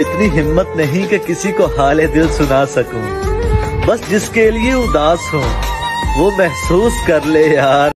इतनी हिम्मत नहीं कि किसी को हाल दिल सुना सकूँ। बस जिसके लिए उदास हूँ, वो महसूस कर ले यार।